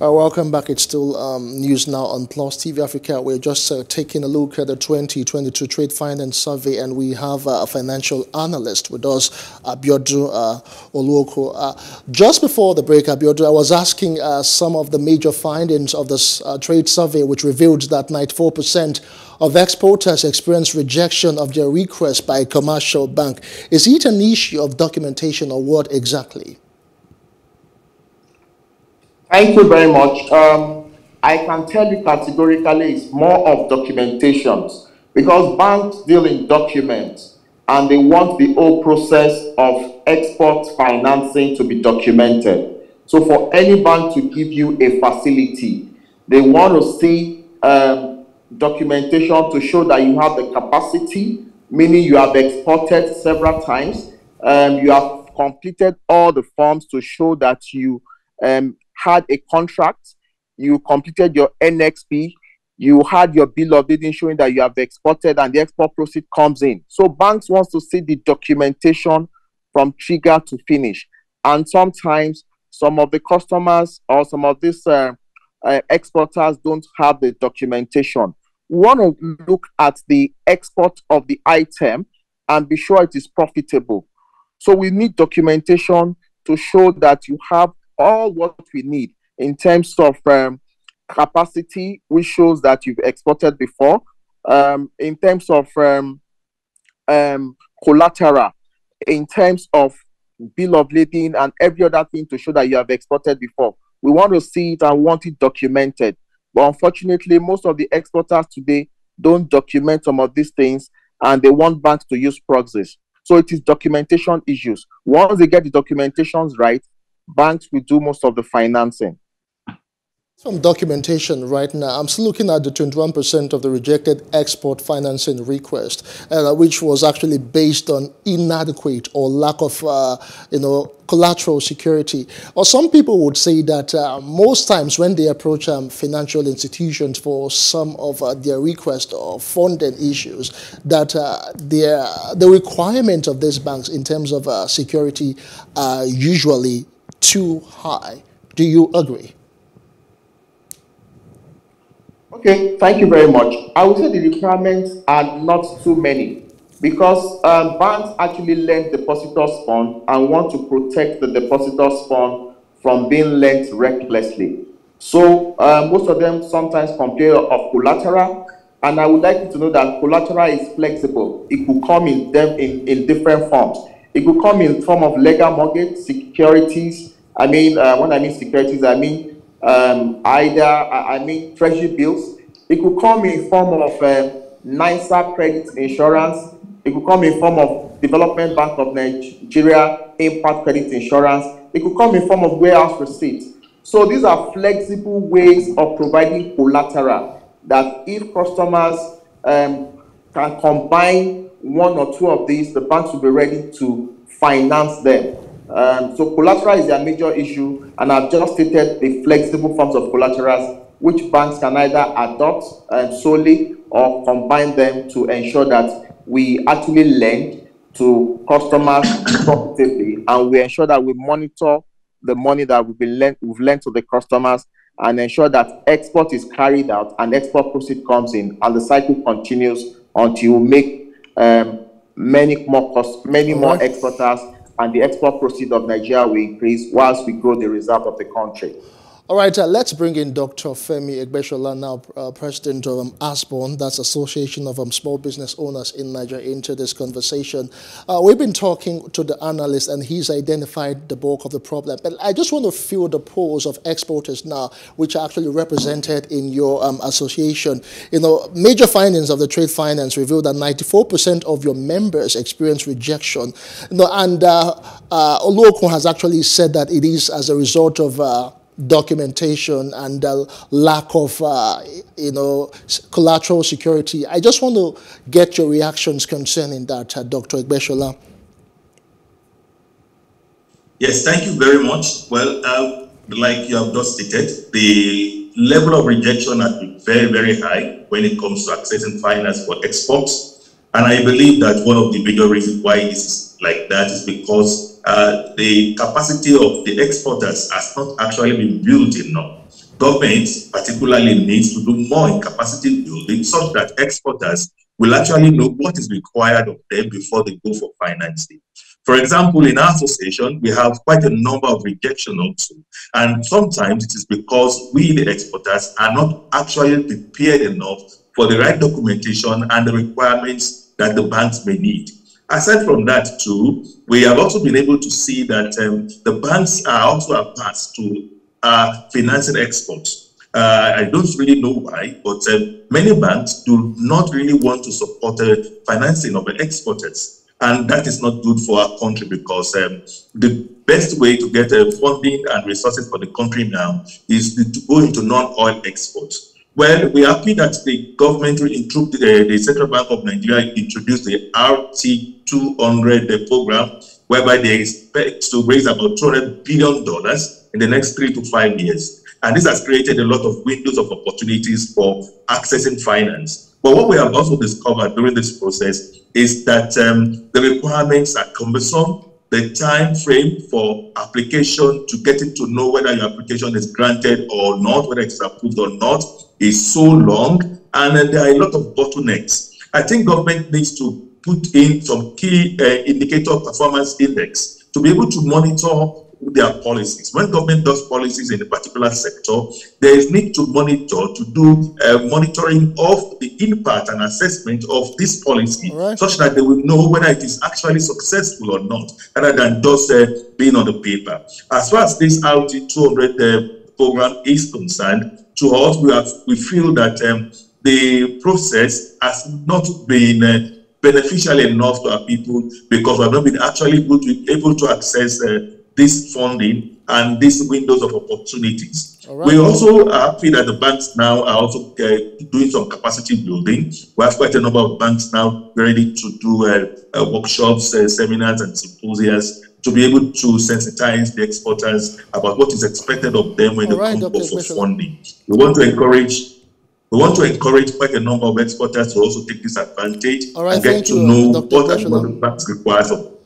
Uh, welcome back. It's still um, news now on Plus TV Africa. We're just uh, taking a look at the 2022 Trade Finance Survey, and we have uh, a financial analyst with us, Abiodun uh, Oluokun. Uh, just before the break, Abiodun, I was asking uh, some of the major findings of this uh, trade survey, which revealed that 94% of exporters experience rejection of their request by a commercial bank. Is it an issue of documentation or what exactly? Thank you very much. Um, I can tell you categorically it's more of documentations because banks deal in documents and they want the whole process of export financing to be documented. So for any bank to give you a facility, they want to see um, documentation to show that you have the capacity, meaning you have exported several times, um, you have completed all the forms to show that you um, had a contract, you completed your NXP, you had your bill of lading showing that you have exported and the export proceed comes in. So banks wants to see the documentation from trigger to finish. And sometimes some of the customers or some of these uh, uh, exporters don't have the documentation. We want to look at the export of the item and be sure it is profitable. So we need documentation to show that you have all what we need in terms of um, capacity, which shows that you've exported before, um, in terms of um, um, collateral, in terms of bill of lading and every other thing to show that you have exported before. We want to see it and want it documented. But unfortunately, most of the exporters today don't document some of these things and they want banks to use proxies. So it is documentation issues. Once they get the documentations right, banks will do most of the financing. Some documentation right now. I'm still looking at the 21% of the rejected export financing request, uh, which was actually based on inadequate or lack of, uh, you know, collateral security. Or some people would say that uh, most times when they approach um, financial institutions for some of uh, their request or funding issues, that uh, their, the requirement of these banks in terms of uh, security are usually too high. Do you agree? Okay, thank you very much. I would say the requirements are not too many because um, banks actually lend depositors fund and want to protect the depositors fund from being lent recklessly. So uh, most of them sometimes complain of collateral, and I would like you to know that collateral is flexible. It could come in, in, in different forms. It could come in form of legal mortgage, securities. I mean, uh, when I mean securities, I mean um, either, I mean treasury bills. It could come in form of uh, NISA credit insurance. It could come in form of Development Bank of Nigeria impact credit insurance. It could come in form of warehouse receipts. So these are flexible ways of providing collateral that if customers um, can combine one or two of these, the banks will be ready to finance them. Um, so collateral is their major issue, and I've just stated the flexible forms of collaterals which banks can either adopt um, solely or combine them to ensure that we actually lend to customers profitably, and we ensure that we monitor the money that we've been lent, we've lent to the customers and ensure that export is carried out and export proceed comes in and the cycle continues until we make um, many more cost, many more right. exporters, and the export proceeds of Nigeria will increase whilst we grow the reserve of the country. All right, uh, let's bring in Dr. Femi Egbesola, now uh, president of um, that's Association of um, Small Business Owners in Nigeria, into this conversation. Uh, we've been talking to the analyst, and he's identified the bulk of the problem. But I just want to feel the pulse of exporters now, which are actually represented in your um, association. You know, major findings of the trade finance reveal that 94% of your members experience rejection. You know, and uh, uh, has actually said that it is as a result of uh, documentation and the lack of, uh, you know, collateral security. I just want to get your reactions concerning that, uh, Dr. Egbesola. Yes, thank you very much. Well, uh, like you have just stated, the level of rejection has been very, very high when it comes to accessing finance for exports. And I believe that one of the bigger reasons why this is like that is because uh, the capacity of the exporters has not actually been built enough. Government particularly needs to do more in capacity building such that exporters will actually know what is required of them before they go for financing. For example, in our association, we have quite a number of rejection also. And sometimes it is because we, the exporters, are not actually prepared enough for the right documentation and the requirements that the banks may need. Aside from that, too, we have also been able to see that um, the banks are also a averse to uh, financing exports. Uh, I don't really know why, but uh, many banks do not really want to support the financing of the exporters. And that is not good for our country because um, the best way to get uh, funding and resources for the country now is to go into non-oil exports. Well, we are happy that the government, the, the Central Bank of Nigeria, introduced the RT200 program, whereby they expect to raise about $200 billion in the next three to five years. And this has created a lot of windows of opportunities for accessing finance. But what we have also discovered during this process is that um, the requirements are cumbersome. The time frame for application to getting to know whether your application is granted or not, whether it's approved or not, is so long. And there are a lot of bottlenecks. I think government needs to put in some key uh, indicator performance index to be able to monitor their policies. When government does policies in a particular sector, there is need to monitor, to do uh, monitoring of the impact and assessment of this policy, right. such that they will know whether it is actually successful or not, rather than just uh, being on the paper. As far as this RT 200 uh, program is concerned, to us, we, have, we feel that um, the process has not been beneficial enough to our people because we have not been actually able to, able to access uh, this funding and these windows of opportunities. Right. We also are happy that the banks now are also uh, doing some capacity building. We have quite a number of banks now ready to do uh, uh, workshops, uh, seminars, and symposiums to be able to sensitize the exporters about what is expected of them when All they right, come Dr. for funding. We want to encourage we want to encourage quite a number of exporters to also take this advantage and get to you, know Dr. what, the banks require of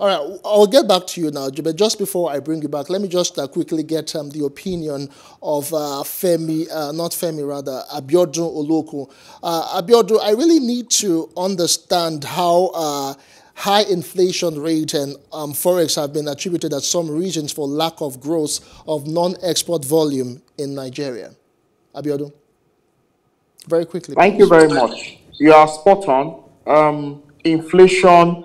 all right, I'll get back to you now, but just before I bring you back, let me just uh, quickly get um, the opinion of uh, Femi, uh, not Femi, rather, Abiodun Oluokun. Uh, Abiodun, I really need to understand how uh, high inflation rate and um, forex have been attributed as some reasons for lack of growth of non-export volume in Nigeria. Abiodun, very quickly. Thank please. you very much. You are spot on. Um, inflation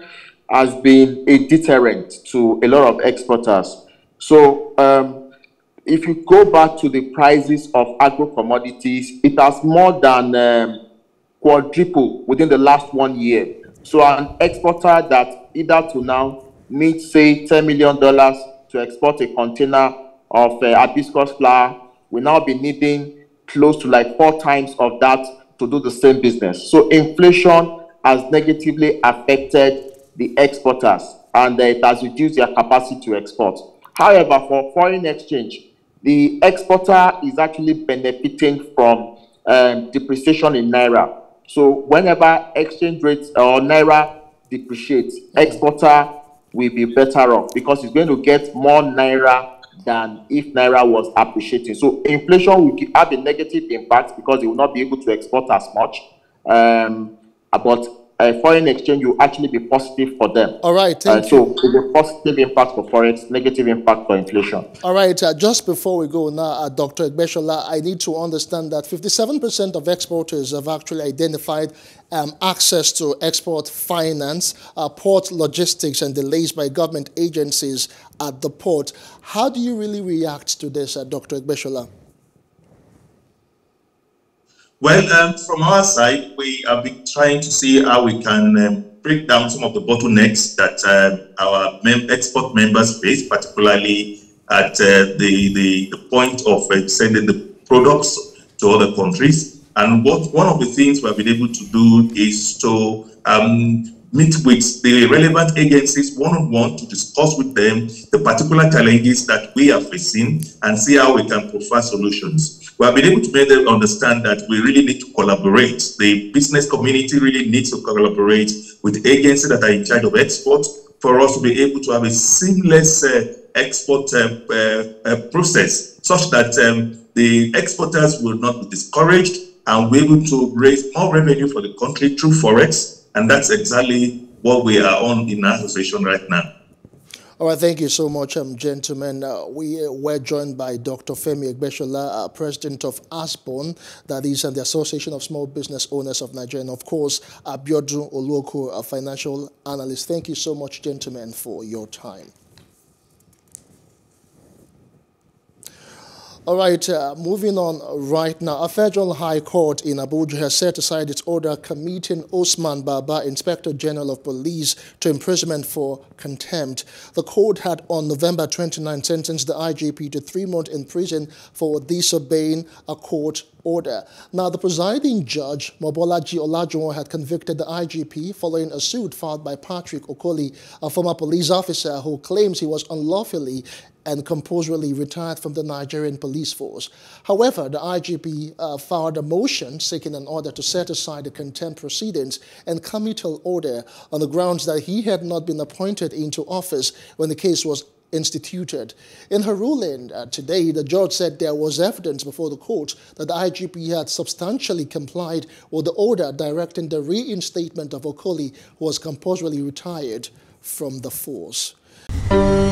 has been a deterrent to a lot of exporters. So um, if you go back to the prices of agro commodities, it has more than um, quadrupled within the last one year. So an exporter that either to now needs say $10 million to export a container of uh, hibiscus flower will now be needing close to like four times of that to do the same business. So inflation has negatively affected the exporters and it has reduced their capacity to export. However, for foreign exchange, the exporter is actually benefiting from um, depreciation in naira. So whenever exchange rates or naira depreciates, exporter will be better off because it's going to get more naira than if naira was appreciating. So inflation will have a negative impact because it will not be able to export as much. Um, but uh, foreign exchange will actually be positive for them. All right, thank uh, So it will be positive impact for forex, negative impact for inflation. All right, uh, just before we go now, uh, Dr. Egbesola, I need to understand that 57% of exporters have actually identified um, access to export finance, uh, port logistics, and delays by government agencies at the port. How do you really react to this, uh, Dr. Egbesola? Well, um, from our side, we have been trying to see how we can um, break down some of the bottlenecks that uh, our mem export members face, particularly at uh, the, the, the, point of uh, sending the products to other countries. And what one of the things we have been able to do is to um, meet with the relevant agencies one-on-one -on -one to discuss with them the particular challenges that we are facing and see how we can provide solutions we have been able to make them understand that we really need to collaborate. The business community really needs to collaborate with agencies that are in charge of exports for us to be able to have a seamless uh, export uh, uh, uh process such that um, the exporters will not be discouraged and be able to raise more revenue for the country through forex. And that's exactly what we are on in our association right now. All right, thank you so much, um, gentlemen. Uh, we uh, were joined by Dr. Femi Egbesola, uh, president of ASBON, that is the Association of Small Business Owners of Nigeria, and of course, Abiodun Oluokun, a financial analyst. Thank you so much, gentlemen, for your time. All right, uh, moving on right now. A federal high court in Abuja has set aside its order committing Usman Baba, Inspector General of Police, to imprisonment for contempt. The court had on November 29 sentenced the IGP to three months in prison for disobeying a court order. Now, the presiding judge, Mobolaji Olajuwon, had convicted the IGP following a suit filed by Patrick Okoli, a former police officer who claims he was unlawfully and compulsorily retired from the Nigerian police force. However, the IGP uh, filed a motion seeking an order to set aside the contempt proceedings and committal order on the grounds that he had not been appointed into office when the case was instituted. In her ruling uh, today, the judge said there was evidence before the court that the IGP had substantially complied with the order directing the reinstatement of Okoli, who was compulsorily retired from the force. Música